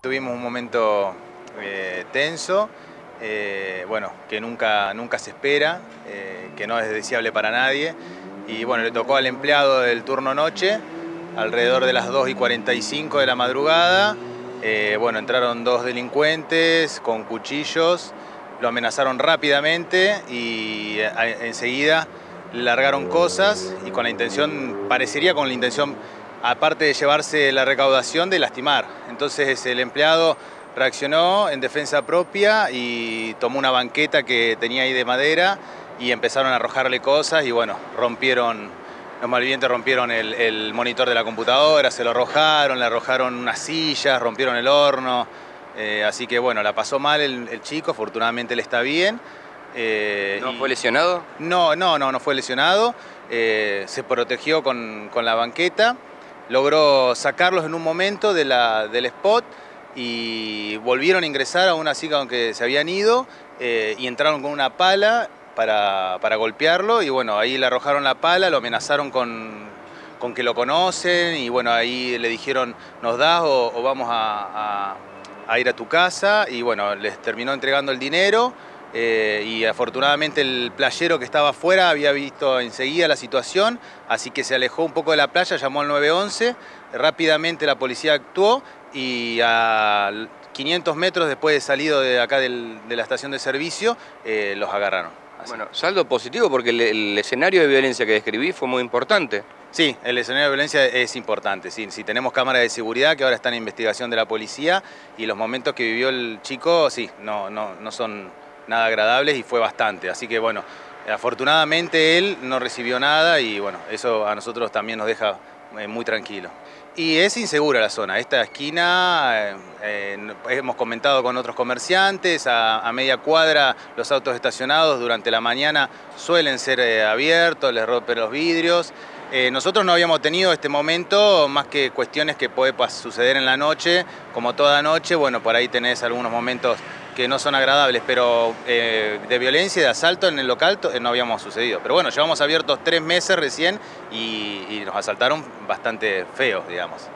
Tuvimos un momento eh, tenso, eh, bueno, que nunca, nunca se espera, eh, que no es deseable para nadie. Y bueno, le tocó al empleado del turno noche, alrededor de las 2 y 45 de la madrugada. bueno, entraron dos delincuentes con cuchillos, lo amenazaron rápidamente y enseguida largaron cosas y con la intención, parecería con la intención aparte de llevarse la recaudación, de lastimar. Entonces el empleado reaccionó en defensa propia y tomó una banqueta que tenía ahí de madera y empezaron a arrojarle cosas y bueno, rompieron, los malvivientes rompieron el, monitor de la computadora, se lo arrojaron, le arrojaron unas sillas, rompieron el horno, eh, así que bueno, la pasó mal el, chico, afortunadamente él está bien. Eh, ¿No fue lesionado? No, no, no, no fue lesionado, eh, se protegió con, con la banqueta logró sacarlos en un momento del spot y volvieron a ingresar aún así aunque se habían ido eh, y entraron con una pala para, golpearlo. Y bueno, ahí le arrojaron la pala, lo amenazaron con, con que lo conocen y bueno, ahí le dijeron nos das o, vamos a, a, ir a tu casa y bueno, les terminó entregando el dinero eh, y afortunadamente el playero que estaba afuera había visto enseguida la situación, así que se alejó un poco de la playa, llamó al 911, rápidamente la policía actuó y a 500 metros después de salido de acá de la estación de servicio, eh, los agarraron. Bueno, saldo positivo porque el, escenario de violencia que describí fue muy importante. Sí, el escenario de violencia es importante. Sí, si tenemos cámaras de seguridad que ahora están en investigación de la policía y los momentos que vivió el chico, sí, no, no, no son nada agradables y fue bastante. Así que bueno, afortunadamente él no recibió nada y bueno, eso a nosotros también nos deja eh, muy tranquilos. Y es insegura la zona, esta esquina, eh, eh, hemos comentado con otros comerciantes, a, media cuadra los autos estacionados durante la mañana suelen ser abiertos, les rompen los vidrios. nosotros no habíamos tenido este momento más que cuestiones que puede suceder en la noche, como toda noche, bueno, por ahí tenés algunos momentos que no son agradables, pero eh, de violencia y de asalto en el local eh, no habíamos sucedido. Pero bueno, llevamos abiertos tres meses recién y, y nos asaltaron bastante feos, digamos.